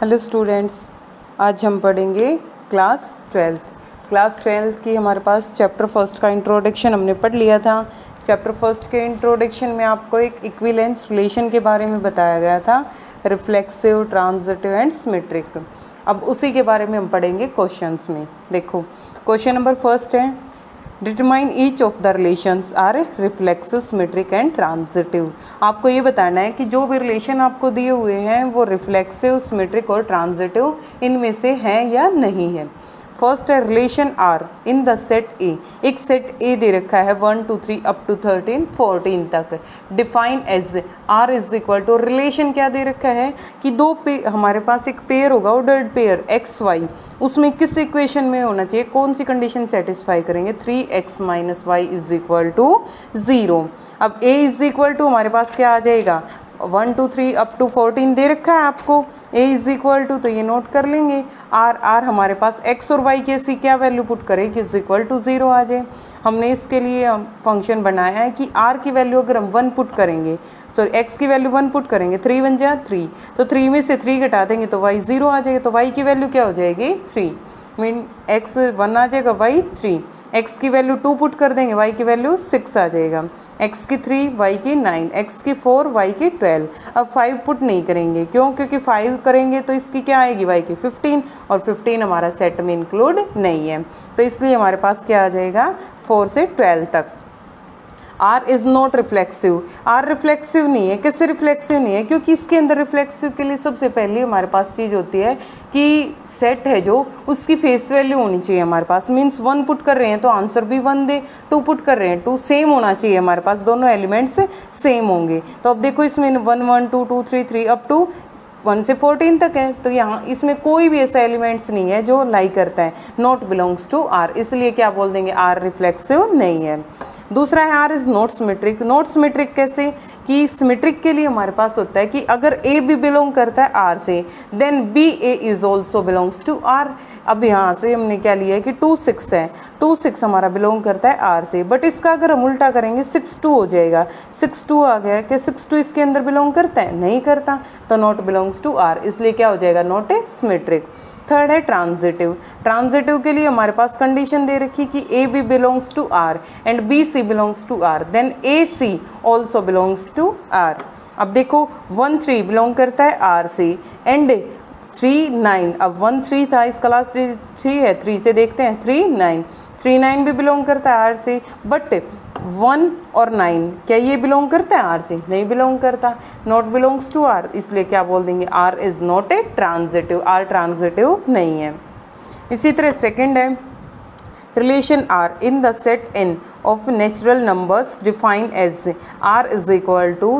Hello students, आज हम पढ़ेंगे क्लास ट्वेल्थ। क्लास ट्वेल्थ की हमारे पास चैप्टर फ़र्स्ट का इंट्रोडक्शन हमने पढ़ लिया था। चैप्टर फ़र्स्ट के इंट्रोडक्शन में आपको एक इक्विलेंस रिलेशन के बारे में बताया गया था रिफ्लेक्सिव ट्रांजिटिव एंड सिमेट्रिक अब उसी के बारे में हम पढ़ेंगे क्वेश्चंस में। देखो क्वेश्चन नंबर फ़र्स्ट है determine each of the relations are reflexive symmetric and transitive आपको ये बताना है कि जो भी रिलेशन आपको दिए हुए हैं, वो रिफ्लेक्सिव सिमेट्रिक और ट्रांजिटिव इनमें से हैं या नहीं है। फ़र्स्ट है relation R in the set A एक सेट ए दे रखा है one two three up to thirteen fourteen तक। Define as R is equal to relation क्या दे रखा है? कि दो पे, हमारे पास एक पेयर होगा ऑर्डर्ड पेयर एक्स वाई उसमें किस इक्वेशन में होना चाहिए? कौन सी कंडीशन सेटिस्फाई करेंगे? Three x minus y is equal to zero अब ए इज़ इक्वल टू हमारे पास क्या आ जाएगा? One, two, three up to fourteen दे रखा है आपको। ए इज़ इक्वल टू तो ये नोट कर लेंगे। आर आर हमारे पास एक्स और वाई की ऐसी क्या वैल्यू पुट करें कि इज़ इक्वल टू ज़ीरो आ जाए। हमने इसके लिए फ़ंक्शन बनाया है कि आर की वैल्यू अगर हम वन पुट करेंगे सॉरी एक्स की वैल्यू वन पुट करेंगे थ्री वन जाए थ्री तो थ्री में से थ्री घटा देंगे तो वाई ज़ीरो आ जाएगा तो वाई की वैल्यू क्या हो जाएगी? थ्री मीन्स एक्स वन आ जाएगा वाई थ्री एक्स की वैल्यू टू पुट कर देंगे वाई की वैल्यू सिक्स आ जाएगा. एक्स की थ्री वाई की नाइन एक्स की फोर वाई की ट्वेल्व अब फाइव पुट नहीं करेंगे. क्यों? क्योंकि फाइव करेंगे तो इसकी क्या आएगी? वाई की फिफ्टीन और फिफ्टीन हमारा सेट में इंक्लूड नहीं है. तो इसलिए हमारे पास क्या आ जाएगा? फोर से ट्वेल्व तक. R is not reflexive R reflexive नहीं है, कैसे रिफ्लेक्सिव नहीं है? क्योंकि इसके अंदर रिफ्लेक्सिव के लिए सबसे पहले हमारे पास चीज़ होती है कि सेट है जो, उसकी फेस वैल्यू होनी चाहिए हमारे पास। मीन्स वन पुट कर रहे हैं तो आंसर भी वन दे टू पुट कर रहे हैं टू सेम होना चाहिए हमारे पास। दोनों एलिमेंट्स सेम होंगे। तो अब देखो इसमें one one two two three three up to one से फोर्टीन तक है। तो यहाँ इसमें कोई भी ऐसा एलिमेंट्स नहीं है जो लाई करता है। नॉट बिलोंग्स टू आर इसलिए क्या बोल देंगे? आर रिफ्लेक्सिव नहीं है। दूसरा है R is not symmetric not symmetric कैसे? कि सिमेट्रिक के लिए हमारे पास होता है कि अगर ए भी बिलोंग करता है आर से then B A is also belongs to R अब यहाँ से हमने क्या लिया है कि टू सिक्स है. टू सिक्स हमारा बिलोंग करता है आर से. बट इसका अगर हम उल्टा करेंगे सिक्स टू हो जाएगा. सिक्स टू आ गया कि सिक्स टू इसके अंदर बिलोंग करता है? नहीं करता. तो नॉट बिलोंग्स टू आर इसलिए क्या हो जाएगा? नॉट ए सिमेट्रिक थर्ड है ट्रांजिटिव। ट्रांजिटिव के लिए हमारे पास कंडीशन दे रखी कि A B belongs to R and B C belongs to R then A C also belongs to R अब देखो वन थ्री बिलोंग करता है आर से एंड थ्री नाइन अब वन थ्री था इस क्लास थ्री है थ्री से देखते हैं थ्री नाइन थ्री नाइन भी बिलोंग करता है आर से बट वन और नाइन। क्या ये बिलोंग करता है? आर से। नहीं बिलोंग करता। नॉट बिलोंग्स टू आर इसलिए क्या बोल देंगे? R is not a transitive R transitive नहीं है। इसी तरह सेकेंड है। Relation r in the set n of natural numbers defined as r is equal to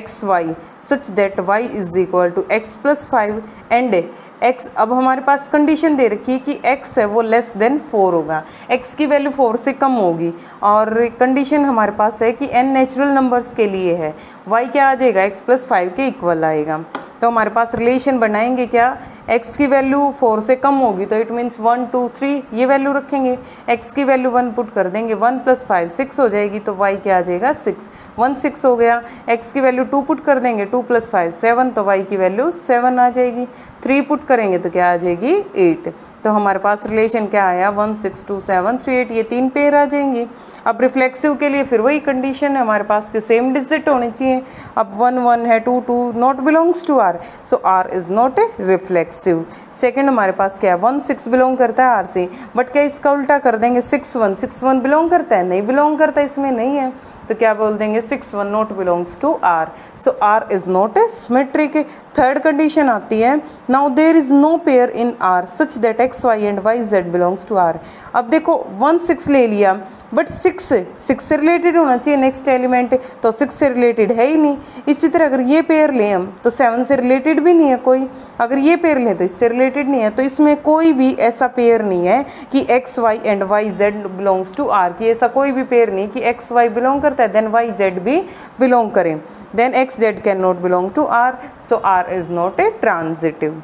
xy such that y is equal to x plus 5 and x, अब हमारे पास condition दे रखी है कि x है वो लेस देन फोर होगा। x की वैल्यू फोर से कम होगी। और कंडीशन हमारे पास है कि n नेचुरल नंबर्स के लिए है। y क्या आ जाएगा? x प्लस फाइव के इक्वल आएगा। तो हमारे पास रिलेशन बनाएँगे क्या? X की वैल्यू फोर से कम होगी तो it means one two three ये वैल्यू रखेंगे। X की वैल्यू वन पुट कर देंगे वन प्लस फाइव सिक्स हो जाएगी तो y क्या आ जाएगा? सिक्स वन सिक्स हो गया। X की वैल्यू टू पुट कर देंगे टू प्लस फाइव सेवन तो y की वैल्यू सेवन आ जाएगी। थ्री पुट करेंगे तो क्या आ जाएगी? एट तो हमारे पास रिलेशन क्या आया? One six two seven three eight ये तीन पेयर आ जाएँगे। अब रिफ्लेक्सिव के लिए फिर वही कंडीशन है, हमारे पास के सेम डिजिट होने चाहिए। अब वन वन है two two not belongs to R so R is not a reflexive second हमारे पास क्या है? वन सिक्स बिलोंग करता है आर से। बट क्या इसका उल्टा कर देंगे? Six one six one belong करता है? नहीं बिलोंग करता, इसमें नहीं है। तो क्या बोल देंगे? Six one not belongs to R so R is not a symmetric third condition आती है। Now there is no pair in R such that x y and y z belongs to R अब देखो one six ले लिया but six six से related होना चाहिए next element तो सिक्स से रिलेटेड है ही नहीं। इसी तरह अगर ये पेयर लें हम तो सेवन से रिलेटेड भी नहीं है कोई। अगर ये पेयर लें तो इससे रिलेटेड नहीं है। तो इसमें कोई भी ऐसा पेयर नहीं है कि x y and y z belongs to R की ऐसा कोई भी पेयर नहीं कि एक्स वाई बिलोंग करता है देन वाई जेड भी बिलोंग करें। Then x z can not belong to R so R is not a transitive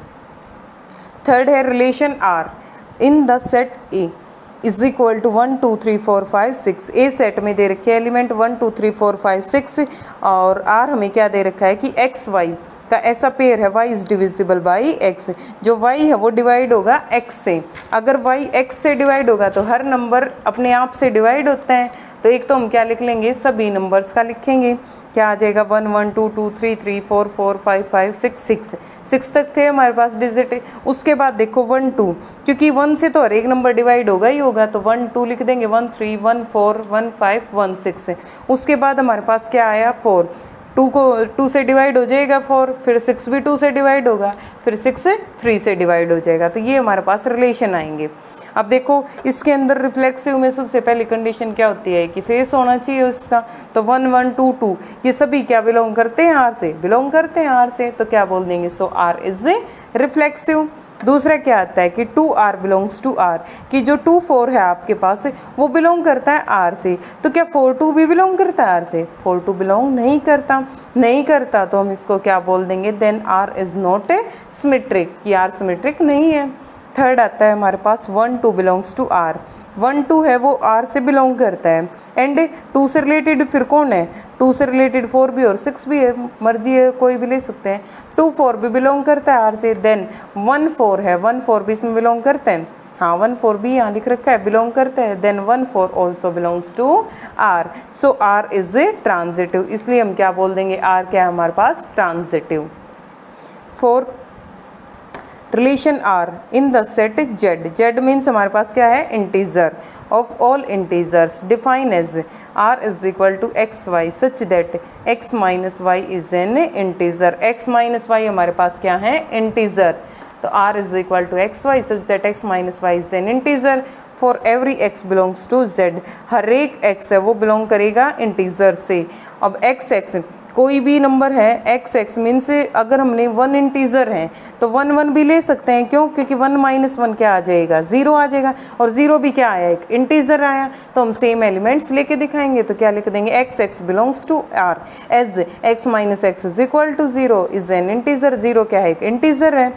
third है relation R in the set A is equal to one two three four five six A set में दे रखे element one two three four five six और R हमें क्या दे रखा है कि एक्स वाई का ऐसा पेयर है y is divisible by x जो वाई है, वो डिवाइड होगा एक्स से। अगर वाई एक्स से डिवाइड होगा तो हर नंबर अपने आप से डिवाइड होता है। तो एक तो हम क्या लिख लेंगे? सभी नंबर्स का लिखेंगे। क्या आ जाएगा? One one two two three three four four five five six six six तक थे हमारे पास डिजिट उसके बाद देखो वन टू क्योंकि वन से तो हर एक नंबर डिवाइड होगा ही होगा। तो वन टू लिख देंगे। One three one four one five one six उसके बाद हमारे पास क्या आया? फोर टू को, टू से डिवाइड हो जाएगा फोर, फिर सिक्स भी टू से डिवाइड होगा, फिर सिक्स थ्री से डिवाइड हो जाएगा। तो ये हमारे पास रिलेशन आएँगे। अब देखो, इसके अंदर रिफ्लेक्सिव में सबसे पहली कंडीशन क्या होती है कि फेस होना चाहिए उसका। तो वन वन टू टू ये सभी क्या बिलोंग करते हैं? आर से। बिलोंग करते हैं आर से तो क्या बोल देंगे? So R is a reflexive दूसरा क्या आता है कि two R belongs to R, कि जो टू फोर है आपके पास, वो बिलोंग करता है आर से। तो क्या फोर टू भी बिलोंग करता है आर से? फोर टू बिलोंग नहीं करता। नहीं करता तो हम इसको क्या बोल देंगे? Then R is not a symmetric, कि आर सिमेट्रिक नहीं है। थर्ड आता है हमारे पास, one two belongs to R. One two है वो आर से बिलोंग करता है। एंड टू से रिलेटेड फिर कौन है? टू से रिलेटेड फोर भी और सिक्स भी है, मर्ज़ी है, कोई भी ले सकते हैं। टू फोर भी बिलोंग करता है, आर से, देन वन फोर है, वन फोर भी इसमें बिलोंग करते हैं। हाँ वन फोर भी यहाँ लिख रखा है, बिलोंग करता है, then one four also belongs to R so R is a transitive इसलिए हम क्या बोल देंगे? आर क्या है हमारे पास? Transitive fourth relation R in the set Z Z means हमारे पास क्या है? Integer of all integers define as R is equal to x y such that x minus y is an integer x minus y हमारे पास क्या है? Integer तो r is equal to x y such that x minus y is an integer for every x belongs to z. हर एक x है, वो belong करेगा इंटीजर से. अब x x कोई भी नंबर है एक्स एक्स मीन्स अगर हमने वन इंटीजर हैं तो वन वन भी ले सकते हैं। क्यों? क्योंकि वन माइनस वन क्या आ जाएगा? ज़ीरो आ जाएगा। और ज़ीरो भी क्या आया? एक इंटीजर आया। तो हम सेम एलिमेंट्स लेके दिखाएँगे। तो क्या लिख देंगे? X x belongs to R as x minus x is equal to zero is an integer zero क्या है? एक इंटीजर है।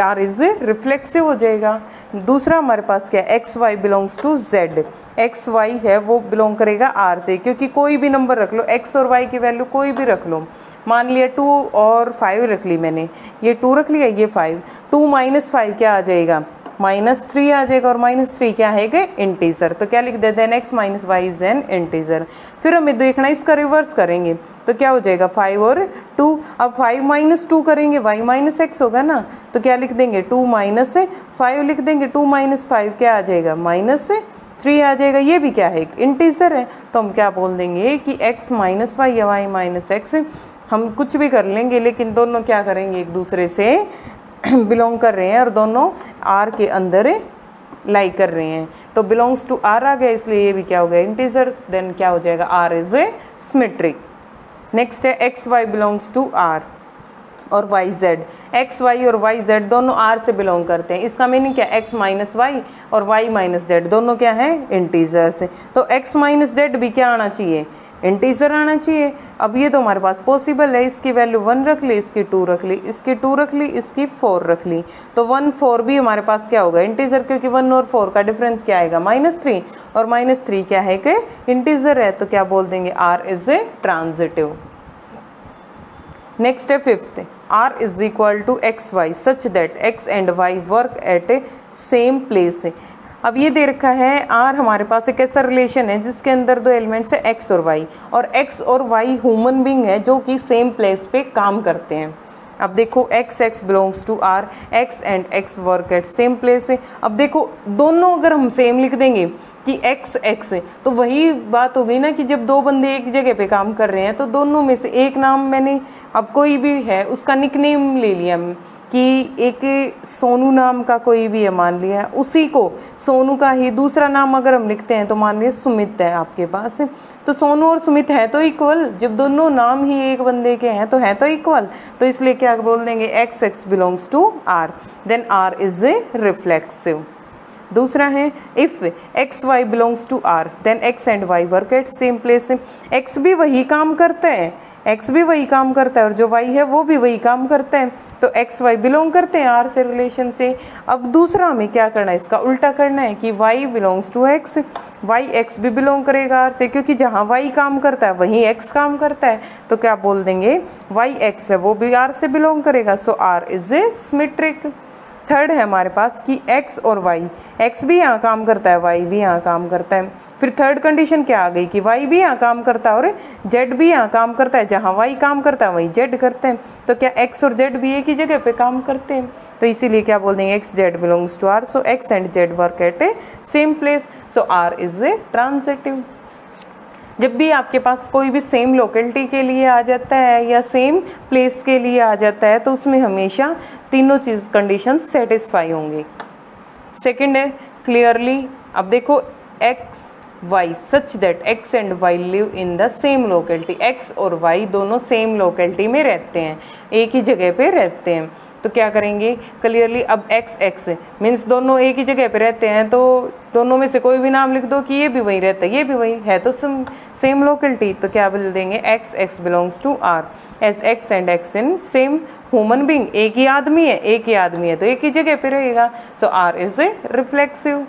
आर इज़ रिफ्लेक्सिव हो जाएगा। दूसरा हमारे पास क्या है? X y belongs to Z x y है, वो बिलोंग करेगा आर से। क्योंकि कोई भी नंबर रख लो एक्स और वाई की वैल्यू कोई भी रख लो। मान लिया टू और फाइव रख ली मैंने। ये टू रख लिया, ये फाइव टू माइनस फाइव क्या आ जाएगा? माइनस थ्री आ जाएगा और माइनस थ्री क्या है इंटीजर। तो क्या लिख देते हैं? X minus y is an integer फिर हमें देखना, इसका रिवर्स करेंगे तो क्या हो जाएगा? फाइव और टू अब फाइव माइनस टू करेंगे वाई माइनस एक्स होगा ना? तो क्या लिख देंगे? टू माइनस फाइव लिख देंगे टू माइनस फाइव क्या आ जाएगा? माइनस थ्री आ जाएगा। ये भी क्या है? इंटीजर है। तो हम क्या बोल देंगे कि एक्स माइनस वाई या वाई माइनस एक्स हम कुछ भी कर लेंगे, लेकिन दोनों क्या करेंगे? एक दूसरे से बिलोंग कर रहे हैं और दोनों आर के अंदर लाई कर रहे हैं। तो बिलोंग्स टू आर आ गया, इसलिए ये भी क्या हो गया? इंटीजर देन क्या हो जाएगा? R is a symmetric next है x y belongs to R और वाई जेड एक्स वाई और वाई जेड दोनों आर से बिलोंग करते हैं। इसका मीनिंग क्या एक्स माइनस वाई और वाई माइनस जेड दोनों क्या है? इंटीजर से तो एक्स माइनस जेड भी क्या आना चाहिए? इंटीजर आना चाहिए। अब ये तो हमारे पास पॉसिबल है, इसकी वैल्यू वन रख ली, इसकी टू रख ली, इसकी टू रख ली, इसकी फोर रख ली। तो वन फोर भी हमारे पास क्या होगा? इंटीजर क्योंकि वन और फोर का डिफरेंस क्या आएगा? माइनस थ्री और माइनस थ्री क्या है कि इंटीजर है तो क्या बोल देंगे? R is a transitive next है fifth R is equal to x y such that x and y work at a same place अब ये दे रखा है, आर हमारे पास एक ऐसा रिलेशन है जिसके अंदर दो एलिमेंट्स है एक्स और वाई और एक्स और वाई ह्यूमन बींग है जो कि सेम प्लेस पे काम करते हैं। अब देखो x x belongs to R x and x work at same place है। अब देखो, दोनों अगर हम सेम लिख देंगे कि एक्स एक्स तो वही बात हो गई ना कि जब दो बंदे एक जगह पे काम कर रहे हैं तो दोनों में से एक नाम मैंने, अब कोई भी है, उसका निकनेम ले लिया। कि एक सोनू नाम का कोई भी है, मान लिया, उसी को, सोनू का ही दूसरा नाम अगर हम लिखते हैं तो मान लिया सुमित है आपके पास। तो सोनू और सुमित है तो इक्वल जब दोनों नाम ही एक बंदे के हैं तो है तो इक्वल तो इसलिए क्या बोल देंगे x x belongs to R then R is a reflexive दूसरा है if x y belongs to R then x and y work at same place x भी वही काम करते हैं एक्स भी वही काम करता है और जो वाई है वो भी वही काम करता है। तो एक्स वाई बिलोंग करते हैं आर से रिलेशन से। अब दूसरा हमें क्या करना है? इसका उल्टा करना है कि y belongs to x y x भी बिलोंग करेगा आर से, क्योंकि जहाँ वाई काम करता है, वहीं एक्स काम करता है। तो क्या बोल देंगे? वाई एक्स है, वो भी आर से बिलोंग करेगा। So R is a symmetric third है हमारे पास कि x और y x भी यहाँ काम करता है, y भी यहाँ काम करता है। फिर थर्ड कंडीशन क्या आ गई कि y भी यहाँ काम करता है और z भी यहाँ काम करता है। जहाँ y काम करता है, वही z करते हैं। तो क्या x और z भी एक ही जगह पे काम करते हैं? तो इसीलिए क्या बोल देंगे x z belongs to R so x and z work at a same place so R is a transitive जब भी आपके पास कोई भी सेम लोकेलिटी के लिए आ जाता है या सेम प्लेस के लिए आ जाता है तो उसमें हमेशा तीनों चीज़ कंडीशन सेटिस्फाई होंगे। सेकंड है क्लियरली अब देखो x y such that x and y live in the same locality x और वाई दोनों सेम लोकेलिटी में रहते हैं, एक ही जगह पे रहते हैं। तो क्या करेंगे? क्लियरली अब एक्स एक्स मीन्स दोनों एक ही जगह पे रहते हैं तो दोनों में से कोई भी नाम लिख दो कि ये भी वहीं रहता है, ये भी वहीं है तो सेम लोकेलिटी तो क्या बोल देंगे? X x belongs to R as x and x in same human being एक ही आदमी है, एक ही आदमी है तो एक ही जगह पे रहेगा so R is a reflexive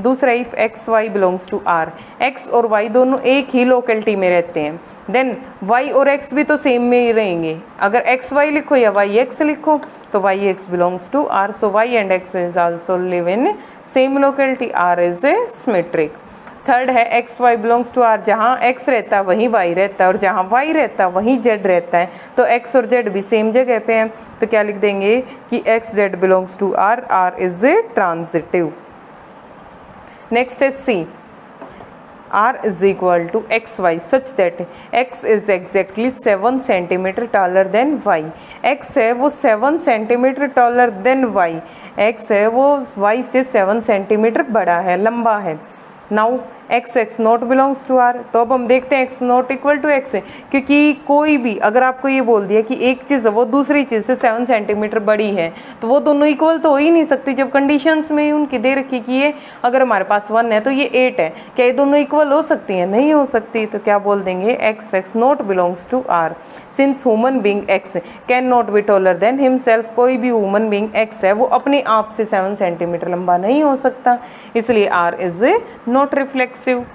दूसरा if x y belongs to R x और वाई दोनों एक ही लोकेलिटी में रहते हैं। देन वाई और एक्स भी तो सेम में ही रहेंगे। अगर एक्स वाई लिखो या वाई एक्स लिखो तो y x belongs to R so y and x is also live in same locality R is a symmetric third है x y belongs to R जहाँ एक्स रहता है वहीं वाई रहता है और जहाँ वाई रहता है वहीं जेड रहता है। तो एक्स और जेड भी सेम जगह पे हैं। तो क्या लिख देंगे कि x z belongs to R R is a transitive next है c R is equal to x y such that x is exactly seven centimetre taller than y x है वो seven centimetre taller than y x है वो Y से seven centimetre बड़ा है, लंबा है। Now x x not belongs to R तो अब हम देखते हैं x not equal to x है, क्योंकि कोई भी, अगर आपको ये बोल दिया कि एक चीज़ वो दूसरी चीज़ से सेवन सेंटीमीटर बड़ी है तो वो दोनों इक्वल तो हो ही नहीं सकती जब कंडीशंस में ही उनकी दे रखी कि ये अगर हमारे पास वन है तो ये एट है। क्या ये दोनों इक्वल हो सकती हैं? नहीं हो सकती तो क्या बोल देंगे? X x not belongs to R since human being x can not be taller than himself कोई भी ह्यूमन बींग एक्स है, वो अपने आप से सेवन सेंटीमीटर लंबा नहीं हो सकता। इसलिए R is not not reflexive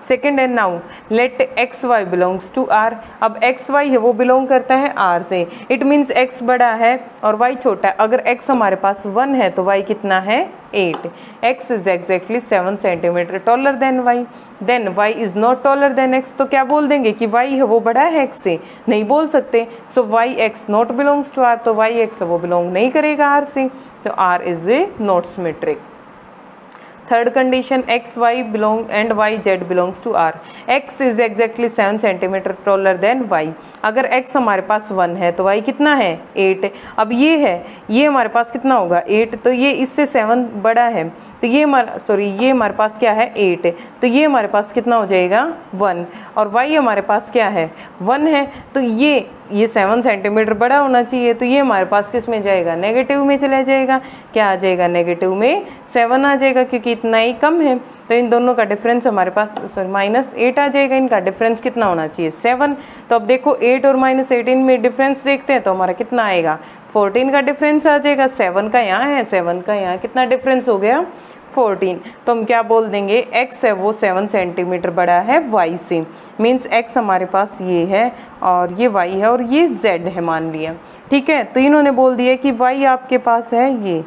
second and now. Let x y belongs to R अब एक्स वाई है, वो बिलोंग करता है आर से। इट मीन्स एक्स बड़ा है और वाई छोटा है। अगर एक्स हमारे पास वन है तो वाई कितना है? At x is exactly seven centimetre taller than y then y is not taller than x तो क्या बोल देंगे कि वाई है, वो बड़ा है एक्स से? नहीं बोल सकते। So y x not belongs to R तो वाई एक्स वो बिलोंग नहीं करेगा आर से। तो R is a not symmetric third condition x y belong and y z belongs to R x is exactly seven centimetre taller than y अगर x हमारे पास one है तो वाई कितना है? एट अब ये है, ये हमारे पास कितना होगा? एट तो ये इससे सेवन बड़ा है. तो ये हमारा सॉरी ये हमारे पास क्या है? एट तो ये हमारे पास कितना हो जाएगा? वन और वाई हमारे पास क्या है? वन है. तो ये ये सेवन सेंटीमीटर बड़ा होना चाहिए तो ये हमारे पास किसमें जाएगा? नेगेटिव में चला जाएगा। क्या आ जाएगा? नेगेटिव में सेवन आ जाएगा, क्योंकि इतना ही कम है। तो इन दोनों का डिफरेंस हमारे पास सॉरी माइनस एट आ जाएगा। इनका डिफरेंस कितना होना चाहिए? सेवन तो अब देखो एट और माइनस एटीन में डिफरेंस देखते हैं तो हमारा कितना आएगा? फोर्टीन का डिफरेंस आ जाएगा। सेवन का यहाँ है सेवन का यहाँ। कितना डिफरेंस हो गया? फोर्टीन। तो हम क्या बोल देंगे? एक्स है वो सेवन सेंटीमीटर बड़ा है वाई से। मीन्स एक्स हमारे पास ये है और ये वाई है और ये जेड है मान लिया। ठीक है? तो इन्होंने बोल दिया कि वाई आपके पास है ये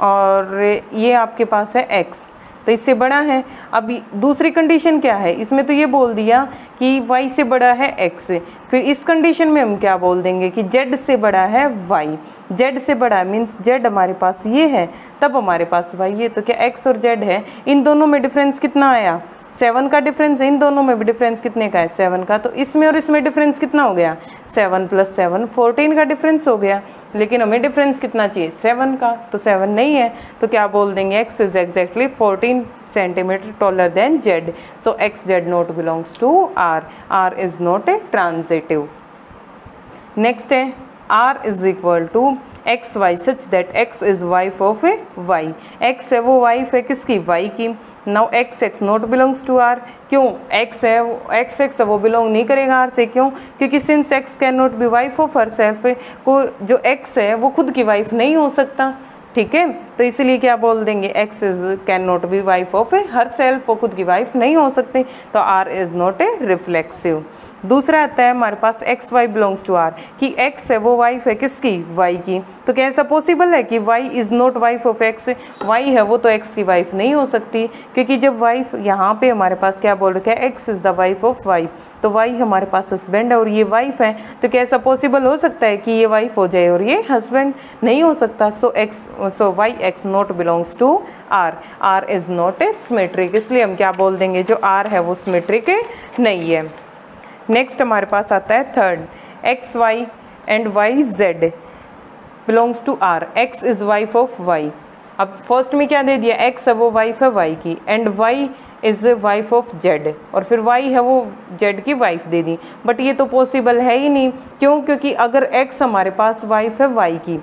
और ये आपके पास है एक्स तो इससे बड़ा है। अभी दूसरी कंडीशन क्या है? इसमें तो ये बोल दिया कि वाई से बड़ा है एक्स फिर इस कंडीशन में हम क्या बोल देंगे कि जेड से बड़ा है वाई जेड से बड़ा मीन्स जेड हमारे पास ये है, तब हमारे पास वाई है। तो क्या एक्स और जेड है? इन दोनों में डिफरेंस कितना आया? सेवन का डिफरेंस इन दोनों में भी डिफरेंस कितने का है? सेवन का। तो इसमें और इसमें डिफरेंस कितना हो गया? सेवन प्लस सेवन फोर्टीन का डिफरेंस हो गया। लेकिन हमें डिफरेंस कितना चाहिए? सेवन का। तो सेवन नहीं है। तो क्या बोल देंगे? X is exactly fourteen centimetre taller than z so x z not belongs to R R is not a transitive next है। R is equal to x y such that x is wife of a y x है वो wife है किसकी? Y की. Now x x not belongs to R क्यों? X है x x है वो बिलोंग नहीं करेगा आर से क्यों? क्योंकि since x can not be wife of herself को जो एक्स है वो खुद की वाइफ नहीं हो सकता. ठीक है? तो इसलिए क्या बोल देंगे? X is can not be wife of a herself वो खुद की वाइफ नहीं हो सकती। तो R is not a reflexive दूसरा आता है, हमारे पास x y belongs to R कि एक्स है, वो वाइफ है किसकी? वाई की। तो क्या ऐसा पॉसिबल है कि y is not wife of x y है, वो तो एक्स की वाइफ नहीं हो सकती। क्योंकि जब वाइफ यहाँ पे हमारे पास क्या बोल रखे है? X is the wife of y तो वाई हमारे पास हस्बैंड है और ये वाइफ है। तो क्या ऐसा पॉसिबल हो सकता है कि ये वाइफ हो जाए और ये हस्बैंड नहीं हो सकता? So x so y x not belongs to R R is not a symmetric इसलिए हम क्या बोल देंगे? जो आर है, वो सिमेट्रिक नहीं है। नेक्स्ट हमारे पास आता है third x y and y z belongs to R x is wife of y अब फ़र्स्ट में क्या दे दिया? एक्स है वो वाइफ है वाई की and y is wife of z और फिर वाई है वो जेड की वाइफ दे दी। बट ये तो पॉसिबल है ही नहीं। क्यों? क्योंकि अगर एक्स हमारे पास वाइफ है वाई की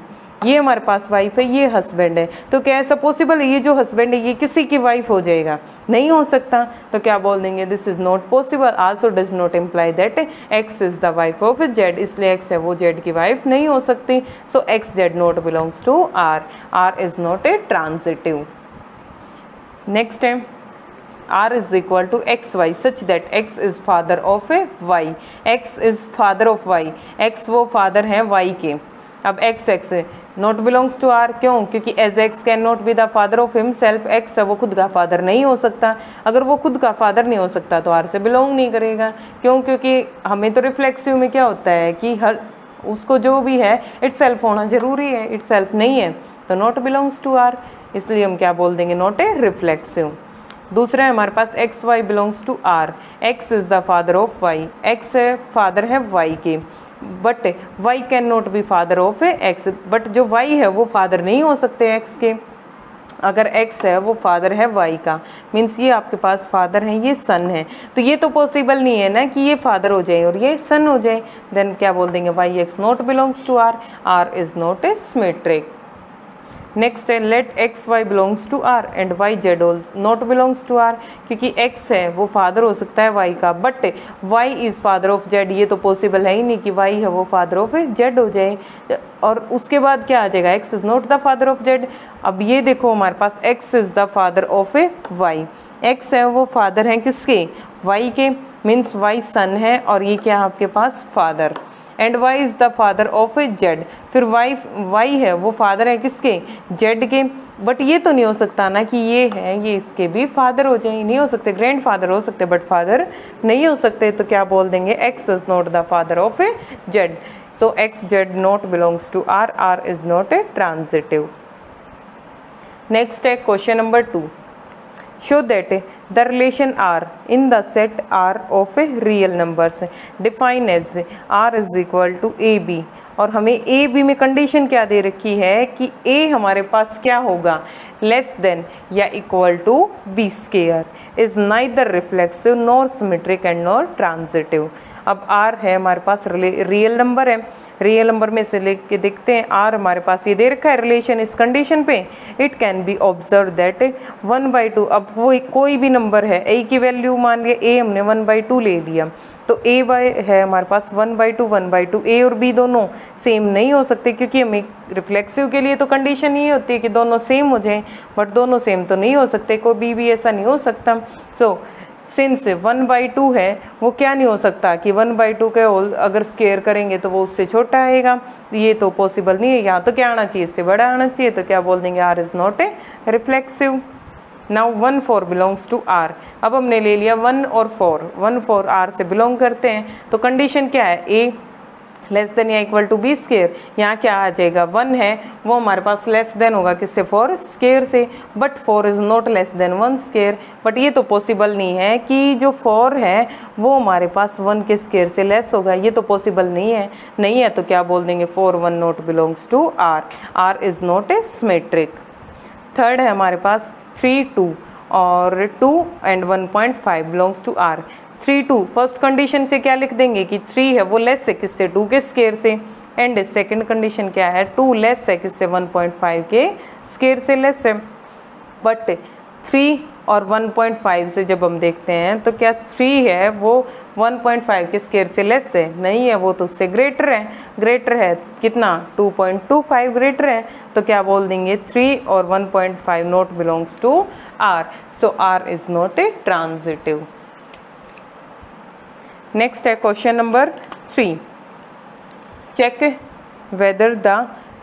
ये हमारे पास वाइफ है, ये हस्बैंड है। तो क्या ऐसा पॉसिबल है, ये जो हस्बैंड है, ये किसी की वाइफ हो जाएगा? नहीं हो सकता। तो क्या बोल देंगे this is not possible also does not imply that x is the wife of z इसलिए एक्स है, वो जेड की वाइफ नहीं हो सकती। So x z not belongs to R R is not a transitive next है, r is equal to xy such that x is father of a y. X is father of y. X वो father हैं y के। अब x x not belongs to R क्यों? क्योंकि as x can not be the father of himself x है, वो खुद का फादर नहीं हो सकता। अगर वो खुद का फादर नहीं हो सकता तो आर से बिलोंग नहीं करेगा। क्यों? क्योंकि हमें तो रिफ्लेक्सिव में क्या होता है कि हर, उसको जो भी है इट सेल्फ होना ज़रूरी है इट सेल्फ नहीं है तो नॉट बिलोंग्स टू आर इसलिए हम क्या बोल देंगे? नॉट ए रिफ्लेक्सिव दूसरा है, हमारे पास x y belongs to R x is the father of y x father है वाई के। But y can not be father of x but जो वाई है, वो फादर नहीं हो सकते एक्स के। अगर एक्स है, वो फादर है वाई का। मीन्स ये आपके पास फादर है, ये सन है। तो ये तो पॉसिबल नहीं है ना कि ये फादर हो जाए और ये सन हो जाए। देन क्या बोल देंगे? Y x not belongs to R R is not a symmetric next है let x y belongs to R and y z all not belongs to R क्योंकि एक्स है, वो फादर हो सकता है वाई का but y is father of z ये तो पॉसिबल है ही नहीं कि वाई है, वो फादर ऑफ़ जेड हो जाए। और उसके बाद क्या आ जाएगा? X is not the father of z अब ये देखो हमारे पास x is the father of a y x है, वो फादर हैं किसके? वाई के मीन्स वाई सन है और ये क्या है आपके पास? Father and y is the father of a z फिर वाई वाई है? वो फादर है किसके? जेड के। बट ये तो नहीं हो सकता ना कि ये है, ये इसके भी फादर हो जाए। नहीं हो सकते ग्रैंड फादर हो सकते बट फादर नहीं हो सकते। तो क्या बोल देंगे? X is not the father of a z so x z not belongs to R R is not a transitive next है question number two show that the relation r in the set r of a real numbers define as r is equal to ab और हमें A B में condition क्या दे रखी है कि ए हमारे पास क्या होगा? लेस देन या equal to b square is neither reflexive nor symmetric and nor transitive अब आर है हमारे पास रियल नंबर है। रियल नंबर में से लेके देखते हैं आर हमारे पास ये दे रखा है रिलेशन इस कंडीशन पे। It can be observe that one by two अब वो कोई भी नंबर है ए की वैल्यू मान लिया ए हमने वन बाई टू ले लिया। तो ए बाय है हमारे पास one by two one by two a और बी दोनों सेम नहीं हो सकते क्योंकि हमें रिफ्लेक्सिव के लिए तो कंडीशन ये होती है कि दोनों सेम हो जाएँ बट दोनों सेम तो नहीं हो सकते कोई बी भी ऐसा नहीं हो सकता। सो so, since one by two है, वो क्या नहीं हो सकता कि वन बाई टू के होल अगर स्केयर करेंगे तो वो उससे छोटा आएगा। ये तो पॉसिबल नहीं है। यहाँ तो क्या आना चाहिए? इससे बड़ा आना चाहिए। तो क्या बोल देंगे? R is not a reflexive now one four belongs to R अब हमने ले लिया वन और फोर वन फोर आर से बिलोंग करते हैं। तो कंडीशन क्या है? ए लेस देन या इक्वल टू बी स्केयर यहाँ क्या आ जाएगा? वन है, वो हमारे पास लेस देन होगा किससे? फोर स्केयर से। But four is not less than one square but ये तो पॉसिबल नहीं है कि जो फोर है, वो हमारे पास वन के स्केयर से लेस होगा। ये तो पॉसिबल नहीं है। नहीं है तो क्या बोल देंगे? Four one not belongs to R R is not a symmetric third है हमारे पास थ्री टू और two and one point five belongs to R three two first condition से क्या लिख देंगे कि थ्री है, वो लेस है किससे? टू के स्केयर से। एंड सेकंड कंडीशन क्या है? टू लेस है किससे? वन पॉइंट फाइव के स्केयर से लेस है। बट थ्री और 1.5 से जब हम देखते हैं तो क्या 3 है? वो 1.5 के स्केयर से लेस है। नहीं है, वो तो उससे ग्रेटर है। ग्रेटर है कितना? 2.25 ग्रेटर है। तो क्या बोल देंगे? 3 और 1.5 not belongs to R so R is not a transitive next है question number three check whether the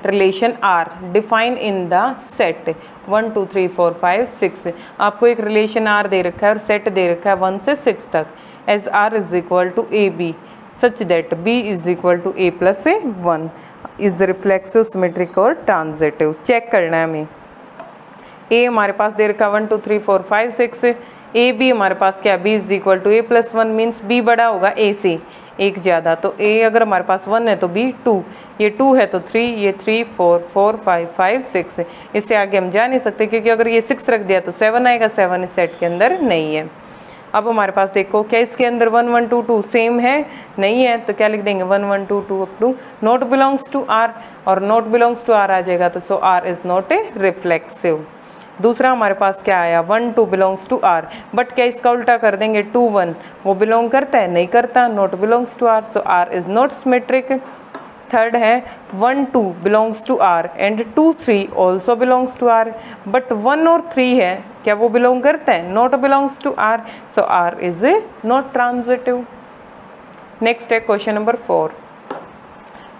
relation R define in the set one two three four five six आपको एक रिलेशन आर दे रखा है और set दे रखा है one से six तक. As R is equal to a b such that b is equal to a plus a one is reflexive symmetric और ट्रांजिटिव चेक करना है हमें. ए हमारे पास दे रखा है one two three four five six a b हमारे पास क्या b is equal to a plus one means b बड़ा होगा ए से एक ज़्यादा। तो ए अगर हमारे पास वन है तो बी टू ये टू है तो थ्री ये three four four five five six इससे आगे हम जा नहीं सकते क्योंकि अगर ये सिक्स रख दिया तो सेवन आएगा सेवन इस सेट के अंदर नहीं है। अब हमारे पास देखो, क्या इसके अंदर one one two two same है? नहीं है तो क्या लिख देंगे? One one two two up to not belongs to R और नोट बिलोंग्स टू आर आ जाएगा तो so R is not a reflexive दूसरा हमारे पास क्या आया? One two belongs to R but क्या इसका उल्टा कर देंगे? टू वन वो बिलोंग करता है? नहीं करता. Not belongs to R so R is not symmetric third है one two belongs to R and two three also belongs to R but one और थ्री है, क्या वो बिलोंग करते हैं? Not belongs to R so R is not transitive next है question number four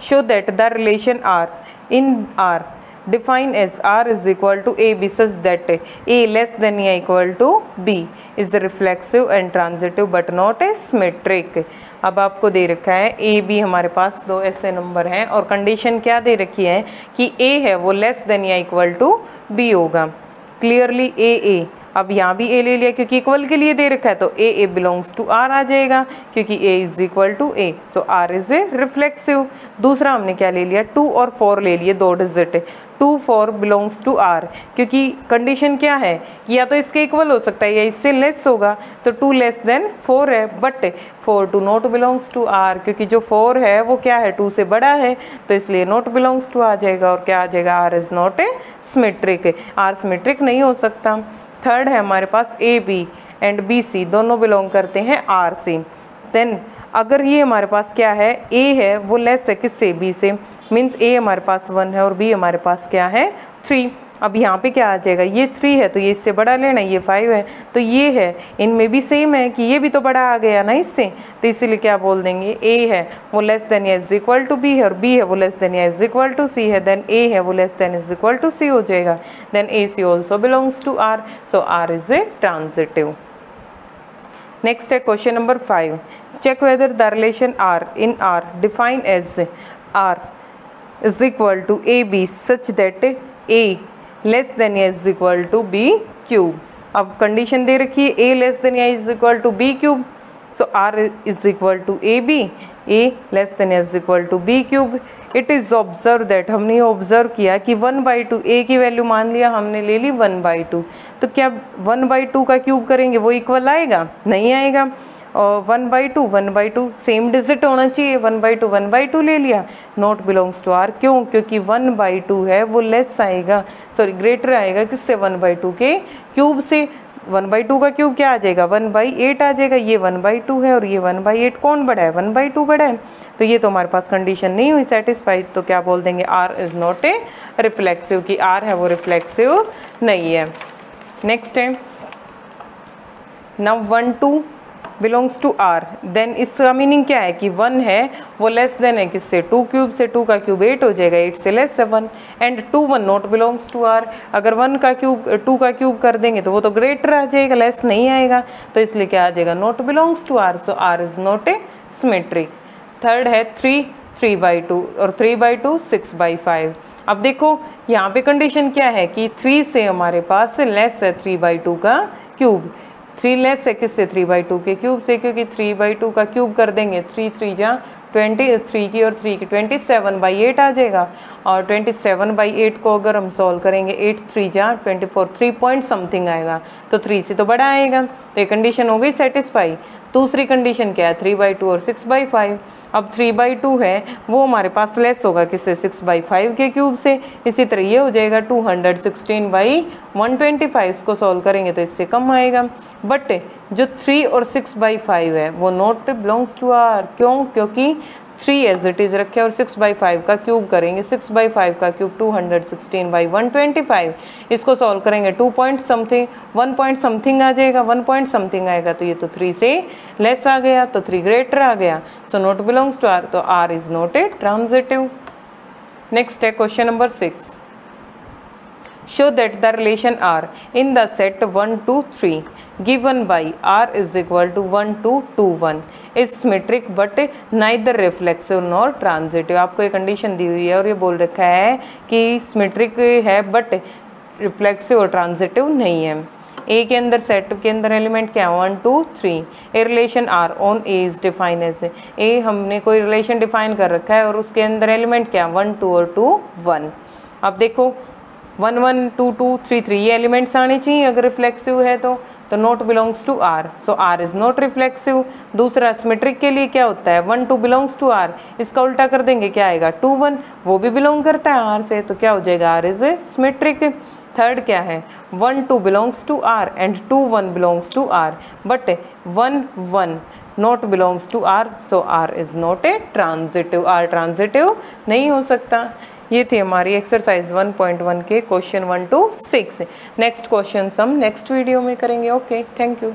show that the relation R in R define as r is equal to a b such that a less than or equal to b is reflexive and transitive but not a symmetric अब आपको दे रखा है ए b हमारे पास दो ऐसे number हैं और condition क्या दे रखी है कि ए है वो लेस देन या इक्वल टू बी होगा क्लियरली ए ए अब यहाँ भी ए ले लिया क्योंकि इक्वल के लिए दे रखा है तो A A belongs to R आ जाएगा, क्योंकि A is equal to A so R is a reflexive दूसरा हमने क्या ले लिया? टू और फोर ले लिए, दो digit two four belongs to R क्योंकि कंडीशन क्या है? या तो इसके इक्वल हो सकता है, या इससे लेस होगा तो टू लेस देन फोर है but four two not belongs to R क्योंकि जो फोर है, वो क्या है? टू से बड़ा है तो इसलिए नोट बिलोंग्स टू आ जाएगा, और क्या आ जाएगा? R is not a symmetric R symmetric नहीं हो सकता। थर्ड है हमारे पास A B and B C दोनों बिलोंग करते हैं आर से. देन अगर ये हमारे पास क्या है? ए है, वो लेस है किससे? बी से. मीन्स ए हमारे पास वन है और बी हमारे पास क्या है? थ्री अब यहाँ पे क्या आ जाएगा? ये थ्री है तो ये इससे बड़ा लेना, ये फाइव है तो ये है। इनमें भी सेम है कि ये भी तो बड़ा आ गया ना इससे। तो इसीलिए क्या बोल देंगे? ए है, वो लेस देन या इज़ इक्वल टू बी है, और बी है, वो लेस देन या इज़ इक्वल टू सी है देन ए है, वो less than is equal to C हो जाएगा। Then A C also belongs to R so R is a transitive next है question number five check whether the relation R in R define as R is equal to A B such that A less than या is equal to B cube. अब condition दे रखी है, A less than या is equal to B cube. So, R is equal to AB A less than या is equal to B cube it is observe that हमने observe किया कि one by two ए की value मान लिया, हमने ले ली वन बाई टू तो क्या वन बाई टू का क्यूब करेंगे? वो इक्वल आएगा? नहीं आएगा. और one by two one by two same digit होना चाहिए one by two one by two ले लिया। नॉट बिलोंग्स टू आर क्यों? क्योंकि वन बाई टू है, वो लेस आएगा। सॉरी ग्रेटर आएगा किससे? वन बाई टू के क्यूब से। वन बाई टू का क्यूब क्या आ जाएगा? वन बाई एट आ जाएगा। ये वन बाई टू है और ये वन बाई एट कौन बड़ा है वन बाई टू बड़ा है तो ये तो हमारे पास कंडीशन नहीं हुई सेटिस्फाइड तो क्या बोल देंगे? R is not a reflexive कि आर है, वो रिफ्लेक्सिव नहीं है। नेक्स्ट है। Now one two belongs to R. Then इसका मीनिंग क्या है कि वन है, वो लेस देन है, किससे? टू क्यूब से टू का क्यूब एट हो जाएगा एट से लेस है one and two one not belongs to R अगर वन का क्यूब टू का क्यूब कर देंगे तो वो तो ग्रेटर आ जाएगा लेस नहीं आएगा। तो इसलिए क्या आ जाएगा? Not belongs to R so R is not a symmetric third है थ्री थ्री बाई टू और three by two six by five अब देखो, यहाँ पे कंडीशन क्या है कि थ्री से हमारे पास लेस है थ्री बाई टू का क्यूब थ्री लेस है किससे? थ्री बाई टू के क्यूब से, क्योंकि थ्री बाई टू का क्यूब कर देंगे, थ्री थ्री जहाँ ट्वेंटी, थ्री की और थ्री की, ट्वेंटी सेवन बाई एट आ जाएगा। और ट्वेंटी सेवन बाई एट को अगर हम सॉल्व करेंगे, एट, थ्री जा, twenty four, three point something आएगा। तो थ्री से तो बड़ा आएगा। तो ये कंडीशन हो गई सेटिस्फाई दूसरी कंडीशन क्या है? थ्री बाई टू और सिक्स बाई फाइव अब थ्री बाई टू है, वो हमारे पास लेस होगा किससे? सिक्स बाई फाइव के क्यूब से। इसी तरह ये हो जाएगा two hundred sixteen by one twenty five इसको सॉल्व करेंगे तो इससे कम आएगा। बट जो थ्री और सिक्स बाई फाइव है, वो नॉट बिलोंग्स टू आर क्यों? क्योंकि थ्री एज इट इज़ रखे और सिक्स बाई फाइव का क्यूब करेंगे। सिक्स बाई फाइव का cube two hundred sixteen by one twenty five इसको सॉल्व करेंगे। Two point something one point something आ जाएगा। वन पॉइंट समथिंग आएगा तो ये तो थ्री से लेस आ गया तो थ्री ग्रेटर आ गया। So not belongs to R तो R is not a transitive next है question number six show that the relation r in the set 1 to 3 given by r is equal to 1 to 2 1 is symmetric, but neither reflexive nor transitive. आपको एक condition दी हुई है और ये बोल रखा है कि सिमेट्रिक है बट रिफ्लेक्सिव और ट्रांजिटिव नहीं है। ए के अंदर सेट के अंदर एलिमेंट क्या है? One two three a relation R on A is define as A हमने कोई रिलेशन डिफाइन कर रखा है और उसके अंदर एलिमेंट क्या है? वन टू और टू वन अब देखो one one two two three three ये एलिमेंट्स आने चाहिए, अगर रिफ्लेक्सिव है तो। तो not belongs to R so R is not reflexive दूसरा सिमेट्रिक के लिए क्या होता है? One two belongs to R इसका उल्टा कर देंगे, क्या आएगा? टू वन वो भी बिलोंग करता है आर से तो क्या हो जाएगा? R is a symmetric third क्या है? One two belongs to R and two one belongs to R but one one not belongs to R so R is not a transitive R transitive नहीं हो सकता। ये थी हमारी exercise 1.1 के question one two six next question हम next video में करेंगे. Okay thank you